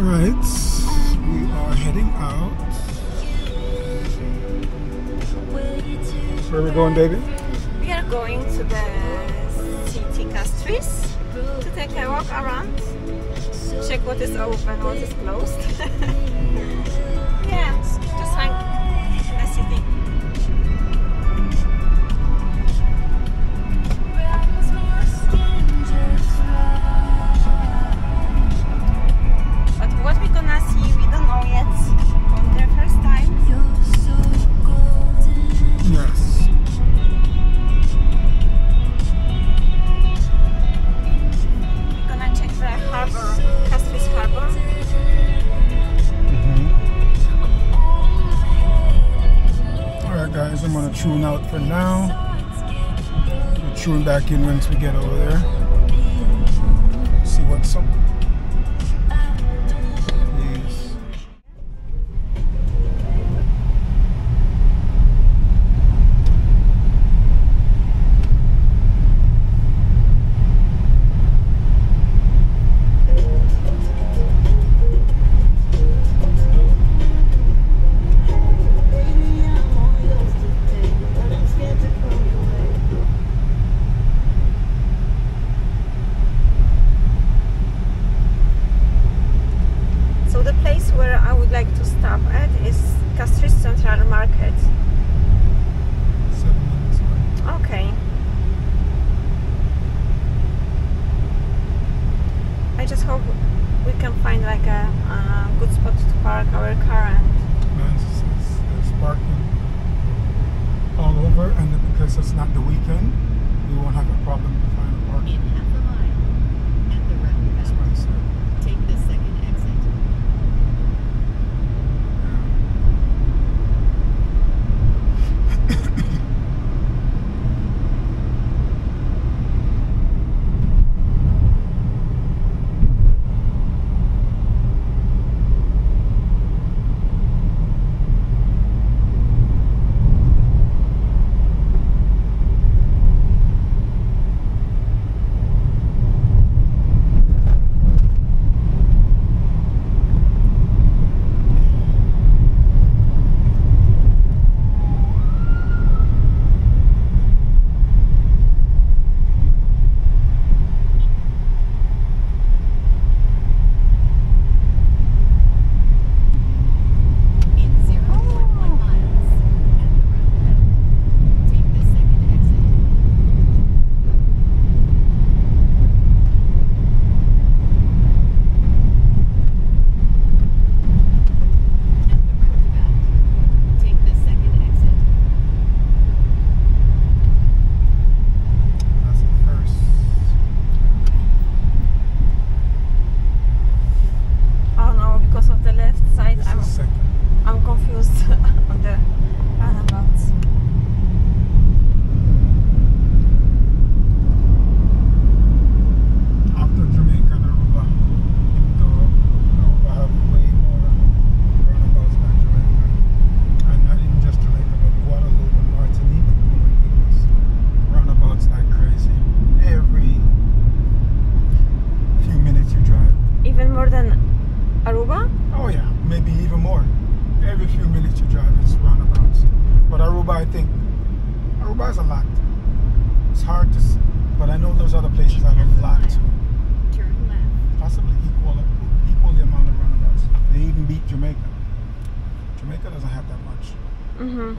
Alright, we are heading out. Where are we going, baby? We are going to the city castries to take a walk around, check what is open, what is closed. What we're gonna see, we don't know yet. On the first time. Yes. We're gonna check the harbor, Castries Harbor. Mm-hmm. Alright guys, I'm gonna tune out for now. We'll tune back in once we get over there. hard to, but I know there's other places I don't like to. Possibly equal equal the amount of runabouts. They even beat Jamaica. Jamaica doesn't have that much. Mm-hmm.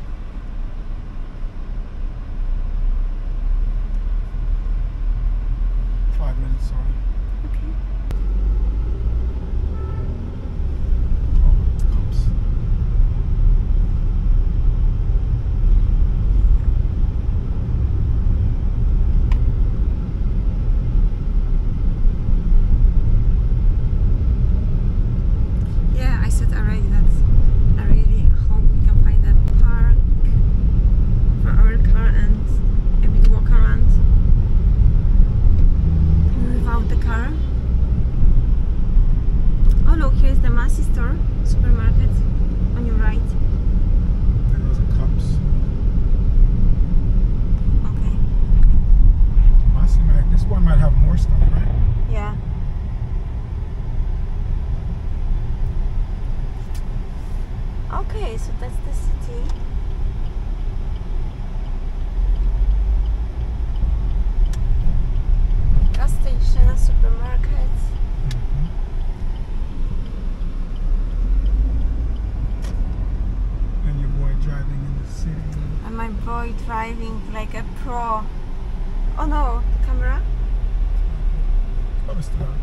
GoPro. Oh no, camera. Probably still on.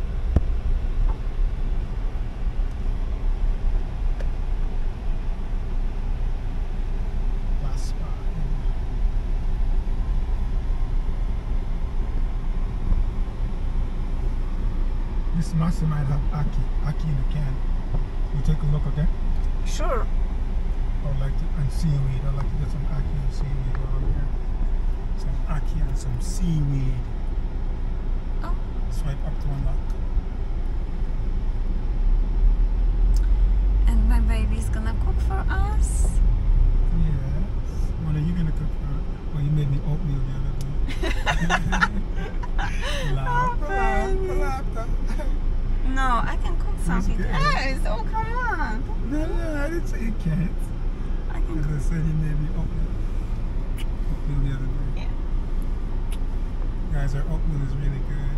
This Massy might have ackee, ackee in a can. You take a look, okay? Sure. I would like to, and seaweed. I'd like to get some ackee and seaweed around here. And some seaweed. Oh. Swipe up to unlock. And my baby's gonna cook for us. Yes. What are you gonna cook for? Well, you made me oatmeal the other day. Laughter, laughter. Oh, no, I can cook something. Yes, oh come on. No, no, I didn't say you can't. I can As I said, you made me oatmeal. Oatmeal the other day. Guys, our oatmeal is really good.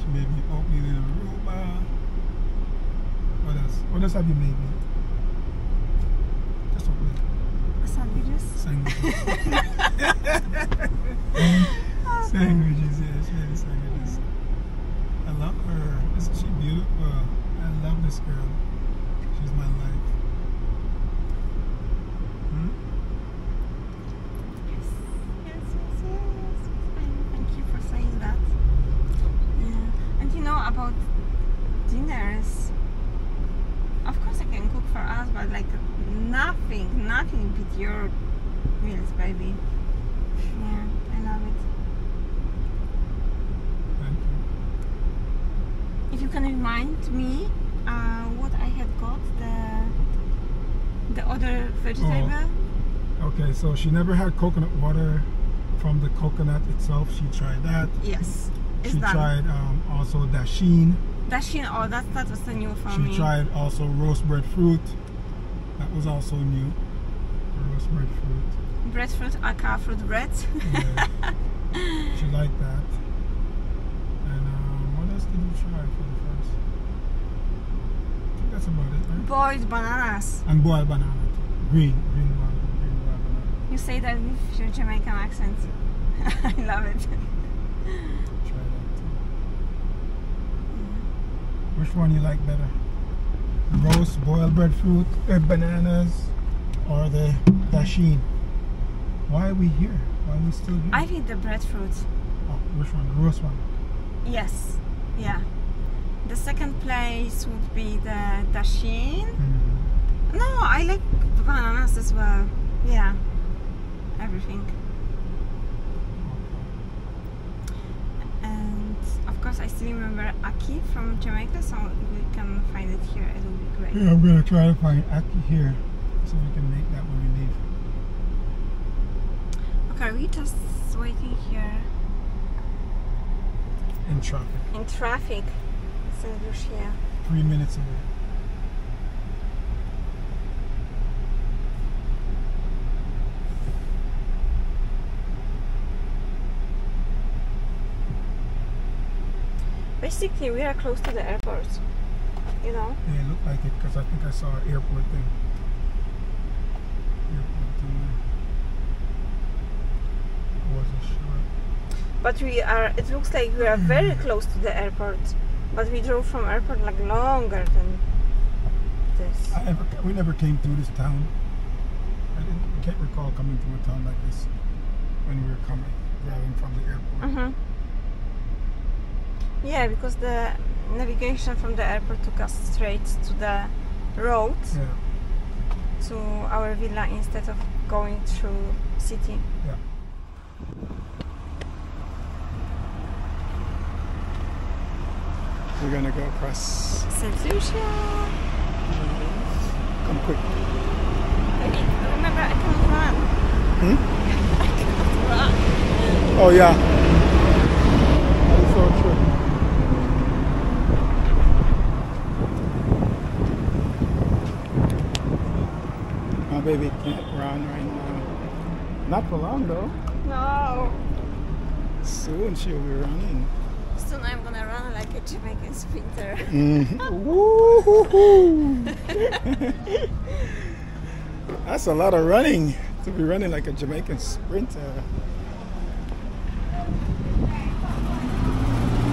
She made me oatmeal in Aruba. What else? What else have you made me? Just oatmeal. Sandwiches. Sandwiches. sandwiches, yeah, she made me sandwiches. I love her. Isn't she beautiful? I love this girl. She's my life. Hmm? Yes, yes, yes, yes. Thank- Thank you for saying that. Yeah. And you know about dinners. Of course, I can cook for us, but like nothing, nothing beat your meals, baby. Yeah, I love it. Thank you. If you can remind me uh, what I had got the the other vegetable. Okay, so she never had coconut water from the coconut itself. She tried that. Yes, she done. tried um, also dasheen. Dashin, oh, that that was the new for She me. tried also roast breadfruit. That was also new. Roast breadfruit. breadfruit, aka fruit bread. Yeah. she liked that. And um, what else did you try for the first? I think that's about it, right? Boiled bananas. And boiled banana. too. Green, green one, green banana. You say that with your Jamaican accent. I love it. Try that too. Which one you like better? Roast boiled breadfruit, uh, bananas, or the dasheen? Why are we here? Why are we still here? I think the breadfruit. oh, which one? The roast one. Yes. Yeah. The second place would be the dasheen. Mm. No, I like bananas as well. Yeah. Everything. Course, I still remember ackee from Jamaica, so if we can find it here, it will be great. Yeah, I'm gonna try to find ackee here so we can make that when we leave. Okay, we just waiting here In traffic. in traffic. St. Lucia. Three minutes away. Basically, we are close to the airport. You know? Yeah, it looked like it because I think I saw an airport thing. Airport thing. I wasn't sure. But we are. It looks like we are very close to the airport. But we drove from airport like longer than this. I never, we never came through this town. I didn't, can't recall coming through a town like this when we were coming, driving from the airport. Mhm. Yeah, because the navigation from the airport took us straight to the road Yeah, to our villa instead of going through city. yeah. We're gonna go across. St. Lucia. Come quick. Okay, remember I can't run. Hmm? I can't run. Oh yeah. Not for long though. No. Soon she'll be running. Soon I'm gonna run like a Jamaican sprinter. Mm-hmm. That's a lot of running to be running like a Jamaican sprinter.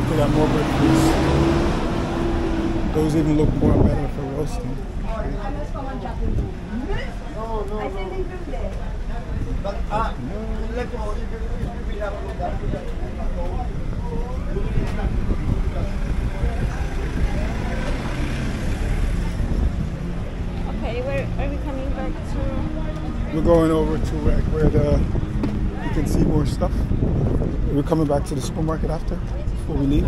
They got more breakfast. Those even look more better for roasting. No, no, no. Okay, where are we coming back to? We're going over to like where the you can see more stuff. We're coming back to the supermarket after what we leave.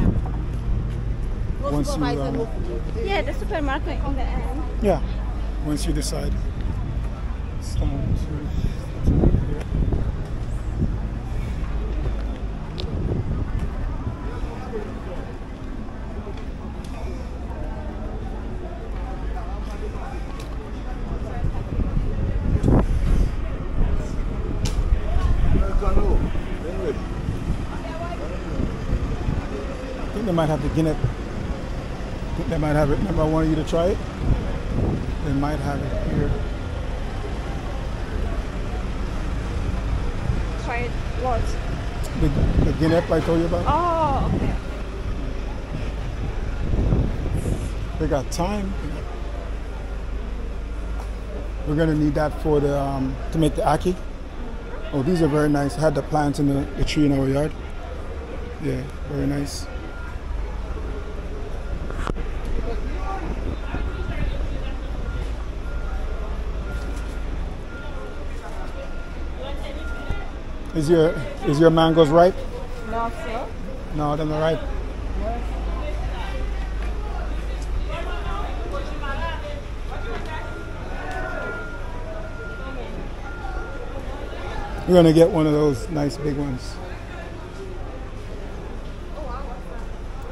Once you um, Yeah, the supermarket in the end. yeah, once you decide. It's time to- to leave here. I think they might have the Guinness. They might have it. Remember, I wanted you to try it. They might have it here. Try it. What? The, the Guinness I told you about. Oh, okay. They got thyme. We're gonna need that for the um, to make the ackee. Oh, these are very nice. I had the plants in the, the tree in our yard. Yeah, very nice. Is your is your mangoes ripe? Not so. No, they're not ripe. We're gonna get one of those nice big ones.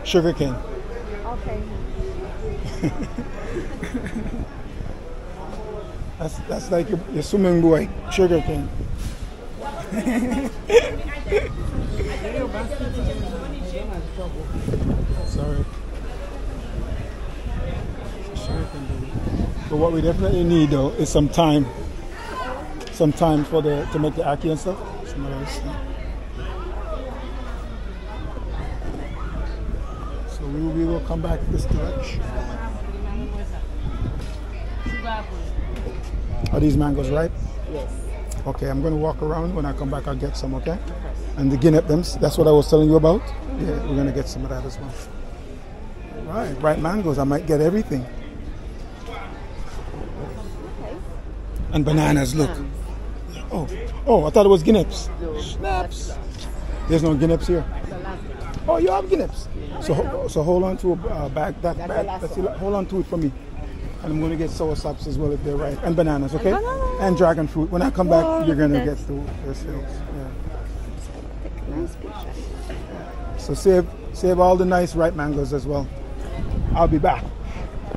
Sugar cane. Okay. That's that's like your, your swimming boy, sugar cane. Sorry. But what we definitely need though is some thyme. Some thyme for the to make the ackee and stuff. So we, we will come back this direction. Are these mangoes ripe? Yes. Okay, I'm going to walk around. When I come back, I'll get some, okay? And the guineps, that's what I was telling you about? Yeah, we're going to get some of that as well. Right, ripe mangoes. I might get everything. And bananas, look. Oh, oh, I thought it was guineps. Snaps. There's no guineps here. Oh, you have guineps. So, ho- so hold on to a uh, bag. That bag. hold on to it for me. And I'm gonna get soursops as well if they're ripe, and bananas, okay? bananas. And dragon fruit. When I come Wow, back, you're gonna get that. the the sales. Yeah. So save save all the nice ripe mangoes as well. I'll be back.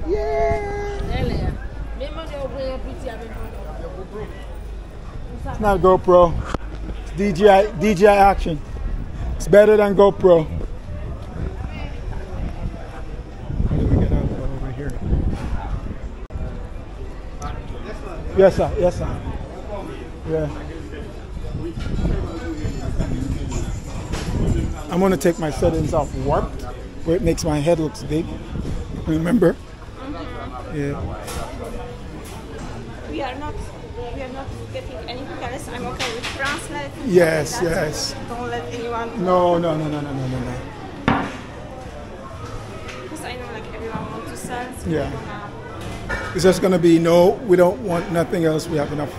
Yeah. It's not GoPro. It's DJI DJI action. It's better than GoPro. How do we get out over here? Yes, sir. Yes, sir. Yeah. I'm gonna take my settings off warped, where it makes my head looks big. Remember? Mhm. Yeah. We are not. We are not getting anything else. I'm okay with translate. Yes, yes. Don't let anyone. No, no, no, no, no, no, no, no. Because I know like everyone wants to sell. So Yeah. It's just gonna be no. We don't want nothing else. We have enough.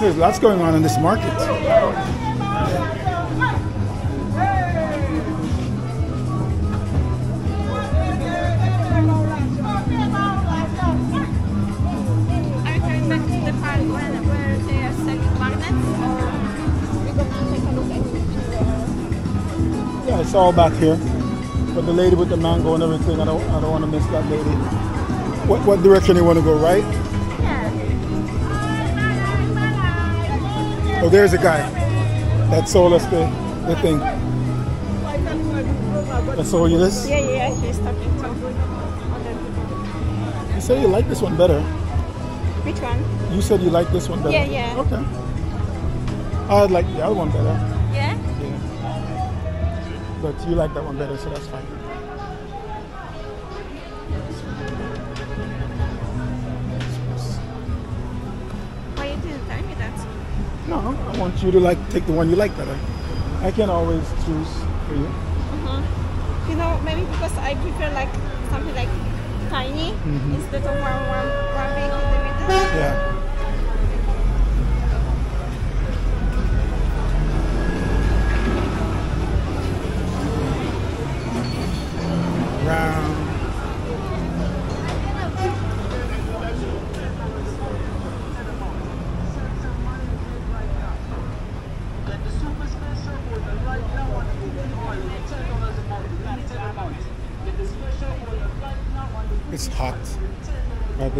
There's lots going on in this market. Look It's all back here. But the lady with the mango and everything, I don't, I don't want to miss that lady. What, what direction you want to go, right? Yeah. Oh, there's a guy that sold us the, the thing. That sold you this? Yeah, yeah, yeah. He's talking to other people. You said you like this one better. Which one? You said you like this one better. Yeah, yeah. Okay. I like the other one better. But you like that one better, so that's fine. Why you didn't tell me that? No, I want you to like take the one you like better. I can always choose for you. You know, maybe because I prefer like something like tiny Mhm. instead of one, one, one big in the middle. Yeah.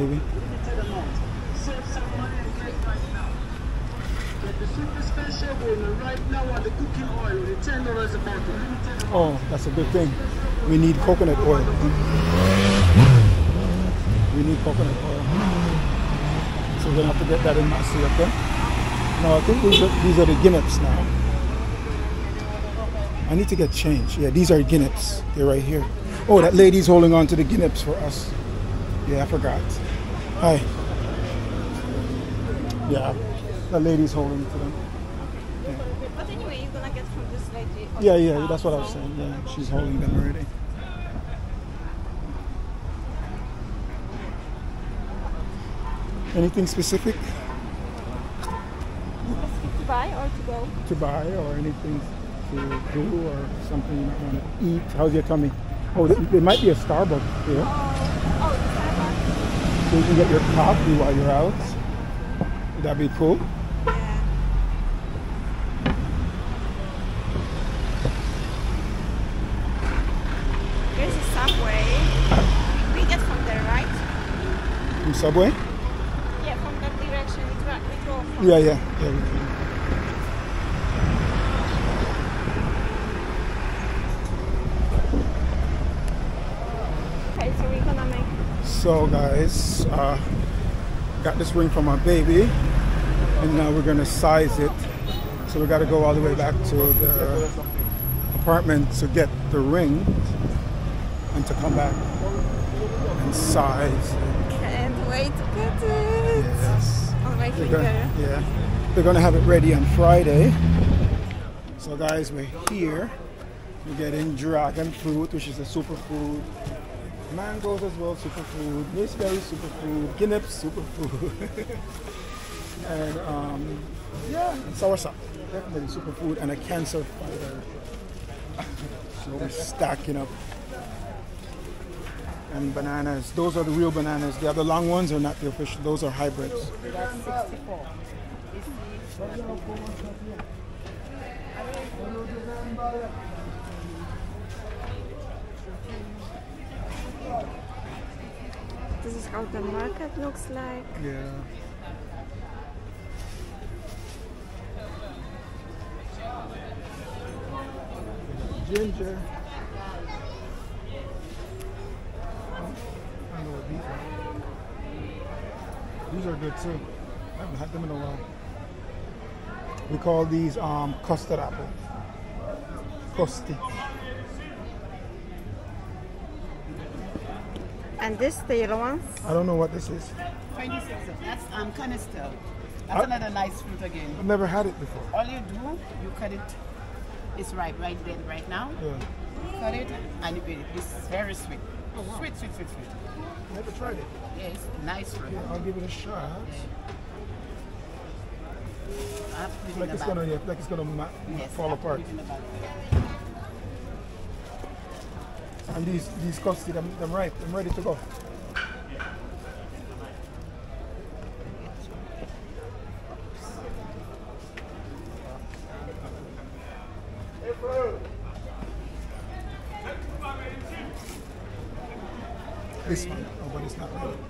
Baby? Oh, that's a good thing. We need coconut oil. We need coconut oil. So we're gonna have to get that in Massy, okay? No, I think these are, these are the Guineps now. I need to get change. Yeah, these are Guineps. They're right here. Oh, that lady's holding on to the Guineps for us. Yeah, I forgot. Hi. Yeah, the lady's holding to them. But anyway, you're gonna get from this lady. Yeah, yeah, that's what I was saying. Yeah, she's holding them already. Anything specific To buy or to go? to buy or anything to do or something you might want to eat? How's your tummy? Oh, th- there might be a Starbucks here. Oh, oh, the Starbucks. So you can get your coffee while you're out. Would that be cool? Yeah. Here's a subway. We get from there, right? From Subway? Yeah, from that direction. We, dra- we go from Yeah, yeah, yeah. We can. Okay, so we're gonna make So guys, uh, got this ring for my baby, and now we're gonna size it. So we got to go all the way back to the apartment to get the ring, and to come back and size. it. Can't wait to get it Yes. on my finger. gonna, yeah, they're gonna have it ready on Friday. So guys, we're here. We're getting dragon fruit, which is a superfood. Mangoes as well, superfood. Raspberry, superfood. Guinep, superfood. and um, yeah, and soursop, definitely superfood, and a cancer fighter. so we're stacking up. And bananas. Those are the real bananas. The other long ones are not the official. Those are hybrids. This is how the market looks like. Yeah. Ginger. I don't know what these are. These are good too. I haven't had them in a while. We call these um, custard apples. Costi. And this, the yellow ones? I don't know what this is. 26. That's um, canistel. Uh, That's another nice fruit again. I've never had it before. All you do, you cut it. It's ripe right then, right now. Yeah. Cut it and you eat it. It's very sweet. Sweet, sweet, sweet, sweet. Never tried it. Yes, nice fruit. Yeah, I'll give it a shot. I have to put it Like in it's the gonna, yeah, like it's gonna ma- Yes, fall I have to apart. And these, these custard, I'm, I'm ripe, I'm ready to go. This one, oh, but it's not ready.